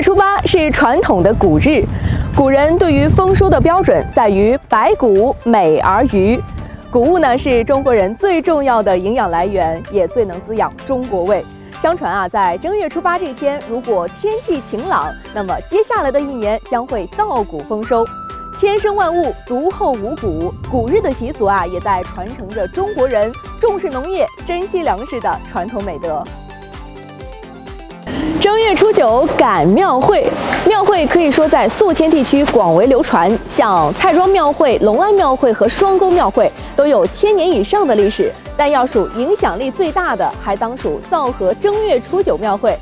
初八是传统的谷日，古人对于丰收的标准在于百谷美而鱼。谷物呢是中国人最重要的营养来源，也最能滋养中国胃。相传啊，在正月初八这天，如果天气晴朗，那么接下来的一年将会稻谷丰收。天生万物，独厚五谷。谷日的习俗啊，也在传承着中国人重视农业、珍惜粮食的传统美德。正月初九赶庙会，庙会可以说在宿迁地区广为流传，像蔡庄庙会、龙安庙会和双沟庙会都有千年以上的历史。但要数影响力最大的，还当属皂河正月初九庙会。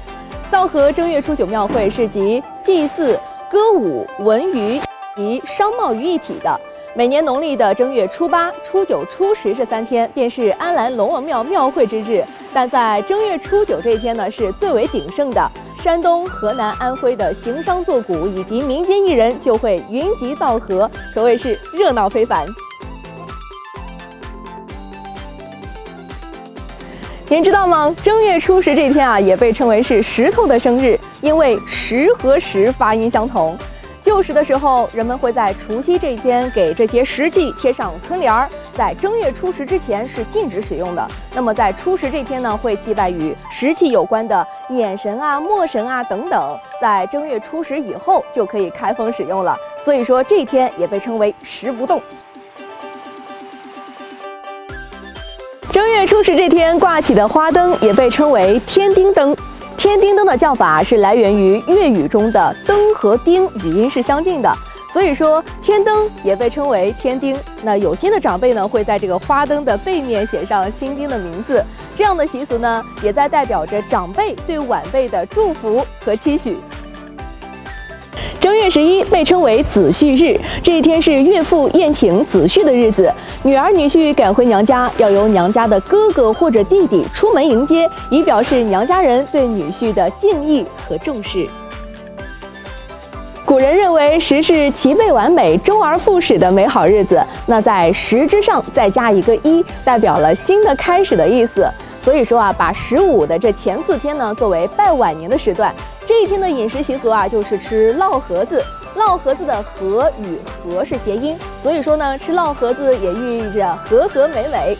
皂河正月初九庙会是集祭祀、歌舞、文娱及商贸于一体的。每年农历的正月初八、初九、初十这三天，便是安澜龙王庙庙会之日。但在正月初九这一天呢，是最为鼎盛的。山东、河南、安徽的行商作古以及民间艺人就会云集皂河，可谓是热闹非凡。您知道吗？正月初十这天啊，也被称为是石头的生日，因为石和石发音相同。旧时的时候，人们会在除夕这一天给这些石器贴上春联儿。在正月初十之前是禁止使用的。那么在初十这天呢，会祭拜与石器有关的碾神啊、磨神啊等等。在正月初十以后就可以开封使用了。所以说这天也被称为石不动。正月初十这天挂起的花灯也被称为天丁灯。天丁灯的叫法是来源于粤语中的“灯”和“丁”语音是相近的，所以说天灯也被称为天丁。那有心的长辈呢，会在这个花灯的背面写上新丁的名字，这样的习俗呢，也在代表着长辈对晚辈的祝福和期许。正月十一被称为子婿日，这一天是岳父宴请子婿的日子。女儿女婿赶回娘家，要由娘家的哥哥或者弟弟出门迎接，以表示娘家人对女婿的敬意和重视。古人认为十是齐备完美、周而复始的美好日子，那在十之上再加一个一，代表了新的开始的意思。所以说啊，把十五的这前四天呢，作为拜晚年的时段。这一天的饮食习俗啊，就是吃烙盒子。烙盒子的“和”与“和”是谐音，所以说呢，吃烙盒子也寓意着和和美美。